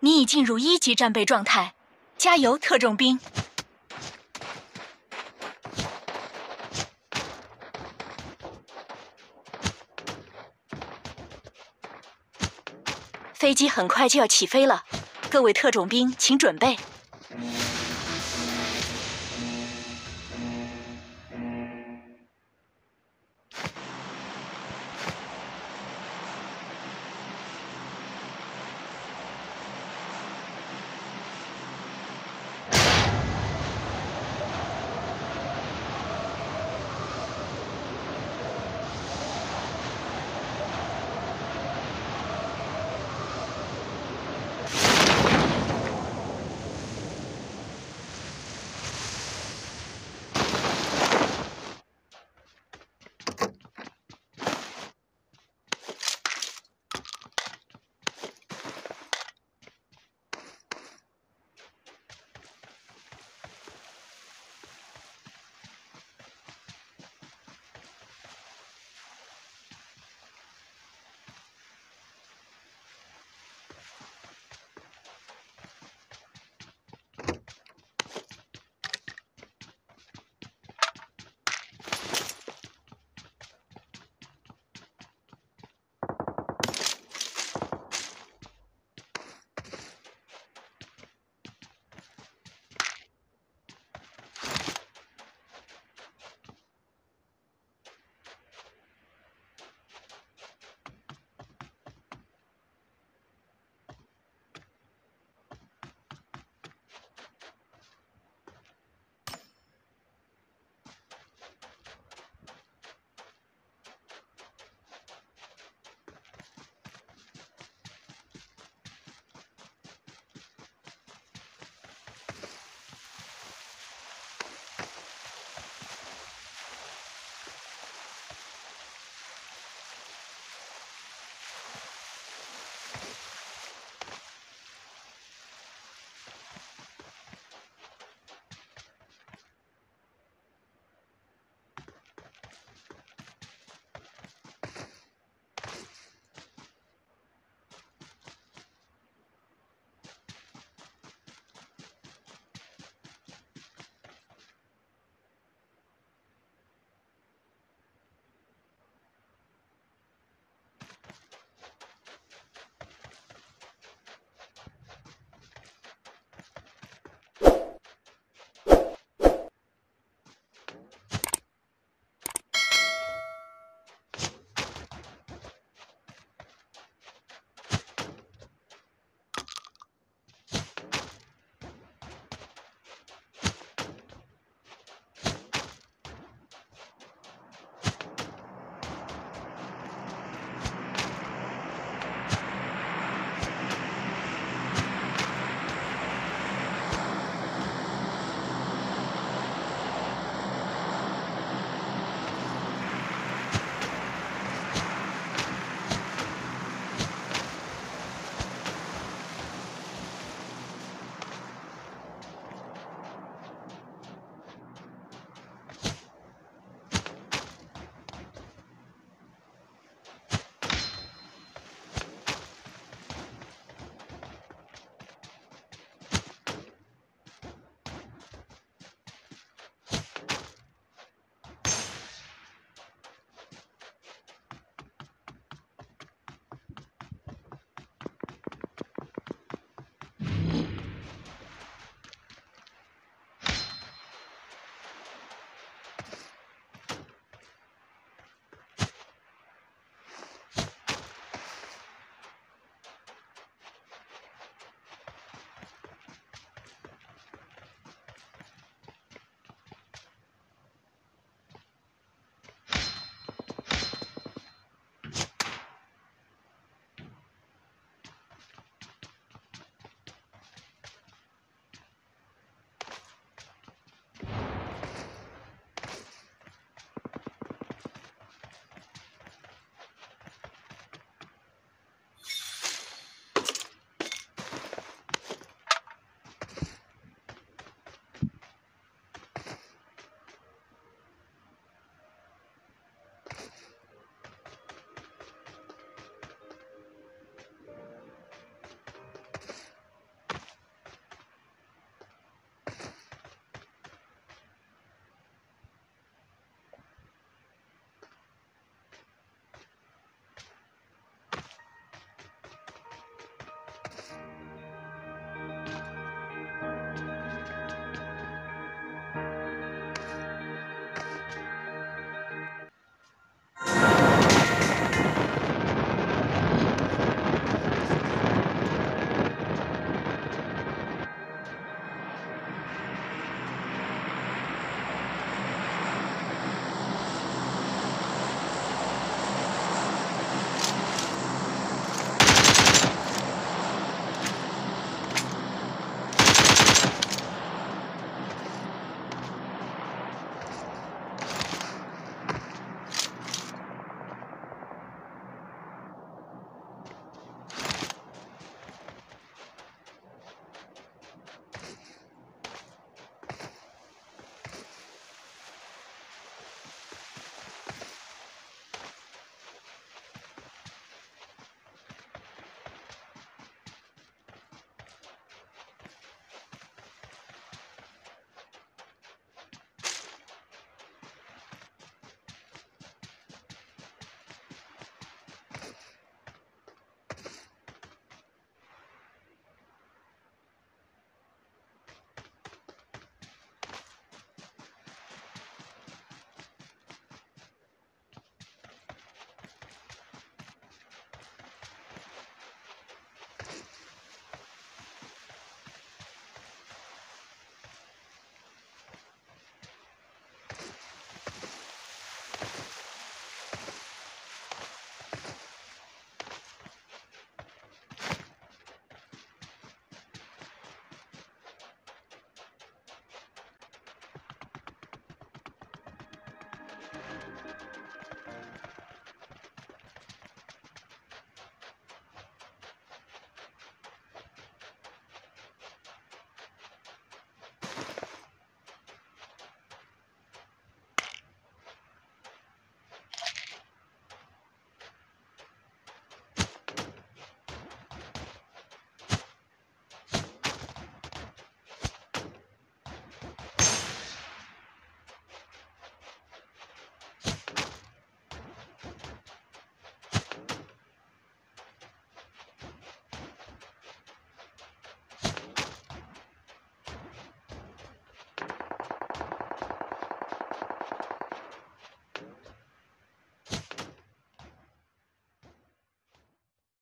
你已进入一级战备状态加油特种兵！飞机很快就要起飞了各位特种兵请准备。